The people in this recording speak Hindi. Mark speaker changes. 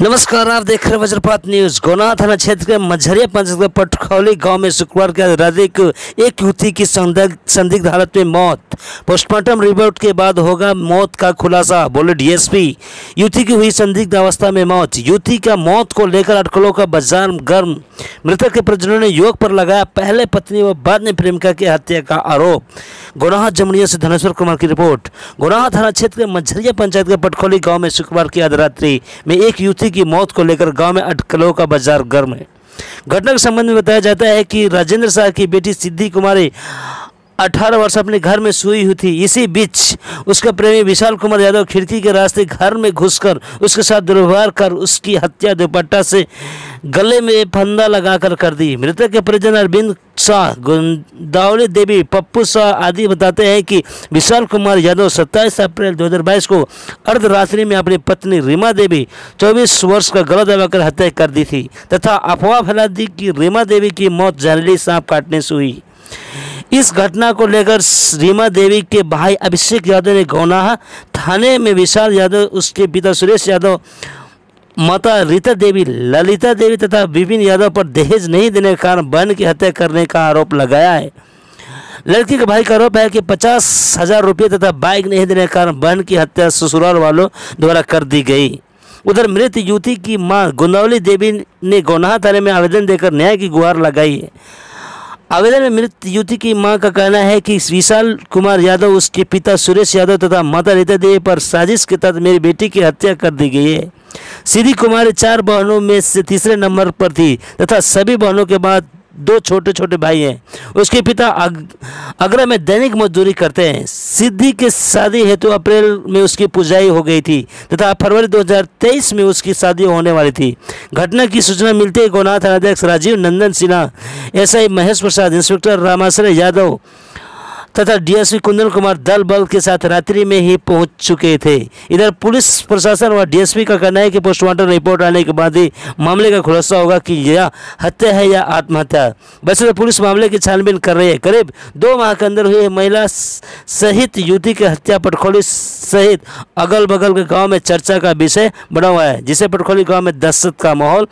Speaker 1: नमस्कार, आप देख रहे हैं वज्रपात न्यूज़। गोना थाना क्षेत्र के मझरिया पंचायत के पटखौली गाँव में शुक्रवार के रात एक युवती की संदिग्ध हालत में मौत। पोस्टमार्टम रिपोर्ट के बाद होगा मौत का खुलासा, बोले डीएसपी। युवती की हुई संदिग्ध अवस्था में मौत। युवती का मौत को लेकर अटकलों का बाज़ार गर्म। मृतक के परिजनों ने युवक पर लगाया पहले पत्नी व बाद में प्रेमिका की हत्या का आरोप। गोनाहा जमुनिया से धनेश्वर कुमार की रिपोर्ट। गोनाहा थाना क्षेत्र के मझरिया पंचायत के पटखोली गाँव में शुक्रवार की रात्रि में एक युवती की मौत को लेकर गाँव में अटकलों का बाज़ार गर्म है। घटना के संबंध में बताया जाता है कि राजेंद्र शाह की बेटी सिद्धि कुमारी 18 वर्ष अपने घर में सोई हुई थी। इसी बीच उसका प्रेमी विशाल कुमार यादव खिड़की के रास्ते घर में घुसकर उसके साथ दुर्व्यवहार कर उसकी हत्या दुपट्टा से गले में फंदा लगाकर कर दी। मृतक के परिजन अरविंद शाह गुंदावली देवी, पप्पू शाह आदि बताते हैं कि विशाल कुमार यादव 27 अप्रैल 2022 को अर्धरात्रि में अपनी पत्नी रीमा देवी 24 वर्ष का गला दबाकर हत्या कर दी थी तथा अफवाह फैला दी कि रीमा देवी की मौत जहरीली सांप काटने से हुई। इस घटना को लेकर रीमा देवी के भाई अभिषेक यादव ने गौनाहा थाने में विशाल यादव, उसके पिता सुरेश यादव माता रीता देवी, ललिता देवी तथा विपिन यादव पर दहेज नहीं देने के कारण बहन की हत्या करने का आरोप लगाया है। लड़की के भाई का आरोप है कि पचास हज़ार रुपये तथा बाइक नहीं देने के कारण बहन की हत्या ससुराल वालों द्वारा कर दी गई। उधर मृत युवती की माँ गुंदावली देवी ने गौनाहा थाने में आवेदन देकर न्याय की गुहार लगाई है। आवेदन में मृत युवती की माँ का कहना है कि विशाल कुमार यादव, उसके पिता सुरेश यादव तथा माता रीता देवी पर साजिश के तहत मेरी बेटी की हत्या कर दी गई है। सीधी कुमारी चार बहनों में से तीसरे नंबर पर थी, तथा सभी बहनों के बाद दो छोटे छोटे भाई हैं। उसके पिता आगरा में दैनिक मजदूरी करते हैं। सिद्धि के शादी हेतु अप्रैल में उसकी पुजाई हो गई थी, तथा फरवरी 2023 में उसकी शादी होने वाली थी। घटना की सूचना मिलते ही गोनाथ थानाध्यक्ष राजीव नंदन सिन्हा एसआई महेश प्रसाद, इंस्पेक्टर रामाश्रय यादव तथा डीएसपी कुंदन कुमार दल बल के साथ रात्रि में ही पहुँच चुके थे। इधर पुलिस प्रशासन व डीएसपी का कहना है कि पोस्टमार्टम रिपोर्ट आने के बाद ही मामले का खुलासा होगा कि यह हत्या है या आत्महत्या। वैसे तो पुलिस मामले की छानबीन कर रही है। करीब दो माह के अंदर हुई महिला सहित युवती की हत्या पटखोली सहित अगल बगल के गाँव में चर्चा का विषय बना हुआ है, जिसे पटखोली गाँव में दहशत का माहौल